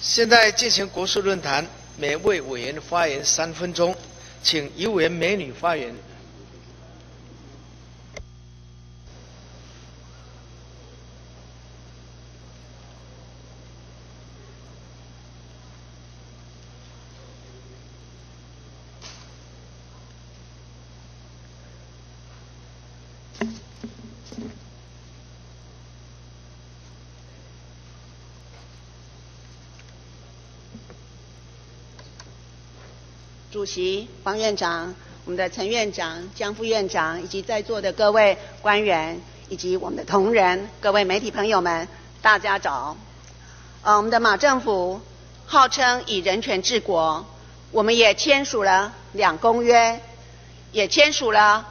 现在进行国事论坛，每位委员发言三分钟，请一委员美女发言。主席王院长、我们的陈院长、江副院长以及在座的各位官员以及我们的同仁、各位媒体朋友们，大家早。呃，我们的马政府号称以人权治国，我们也签署了两公约，也签署了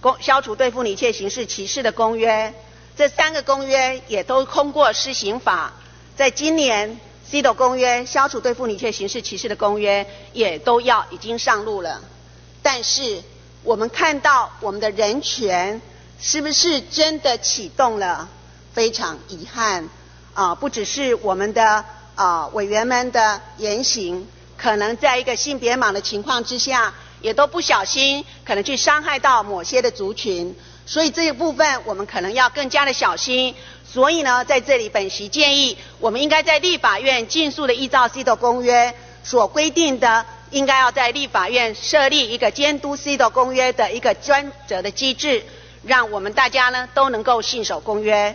公消除对付一切形式歧视的公约。这三个公约也都通过施行法，在今年。CEDAW 公约消除对妇女却刑事歧视的公约也都要已经上路了，但是我们看到我们的人权是不是真的启动了？非常遗憾啊，不只是我们的啊委员们的言行，可能在一个性别盲的情况之下，也都不小心可能去伤害到某些的族群，所以这一部分我们可能要更加的小心。所以呢，在这里本席建议，我们应该在立法院尽速的依照 CEDAW 公约所规定的，应该要在立法院设立一个监督 CEDAW 公约的一个专责的机制，让我们大家呢都能够信守公约。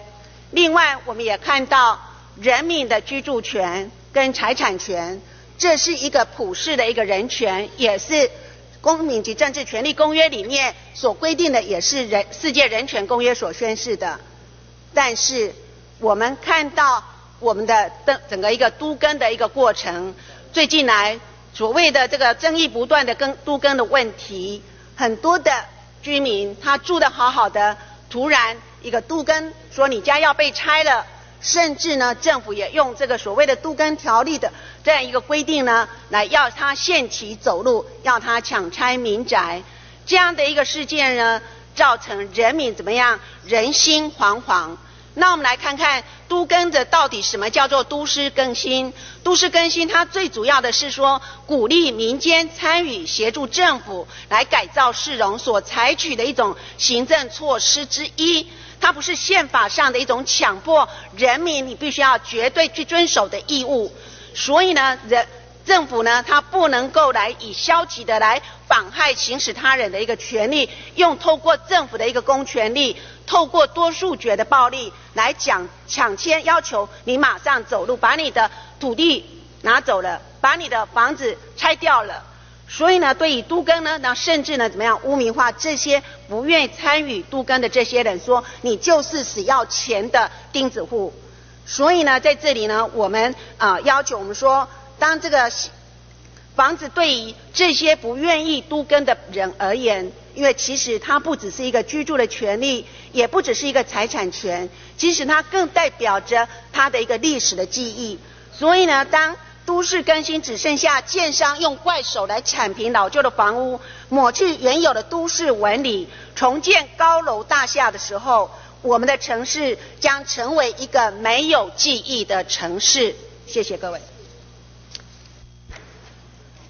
另外，我们也看到人民的居住权跟财产权，这是一个普世的一个人权，也是《公民及政治权利公约》里面所规定的，也是人世界人权公约所宣示的。但是我们看到我们的整整个一个都更的一个过程，最近来所谓的这个争议不断的跟都更的问题，很多的居民他住的好好的，突然一个都更说你家要被拆了，甚至呢政府也用这个所谓的都更条例的这样一个规定呢，来要他限期走路，要他抢拆民宅，这样的一个事件呢，造成人民怎么样人心惶惶。那我们来看看都更的到底什么叫做都市更新？都市更新它最主要的是说鼓励民间参与协助政府来改造市容所采取的一种行政措施之一。它不是宪法上的一种强迫人民你必须要绝对去遵守的义务。所以呢，人政府呢，它不能够来以消极的来妨害行使他人的一个权利，用透过政府的一个公权力。透过多数决的暴力来讲抢签，要求你马上走路，把你的土地拿走了，把你的房子拆掉了。所以呢，对于都更呢，那甚至呢，怎么样污名化这些不愿意参与都更的这些人，说你就是死要钱的钉子户。所以呢，在这里呢，我们啊要求我们说，当这个房子对于这些不愿意都更的人而言。因为其实它不只是一个居住的权利，也不只是一个财产权，其实它更代表着它的一个历史的记忆。所以呢，当都市更新只剩下建商用怪手来铲平老旧的房屋，抹去原有的都市纹理，重建高楼大厦的时候，我们的城市将成为一个没有记忆的城市。谢谢各位。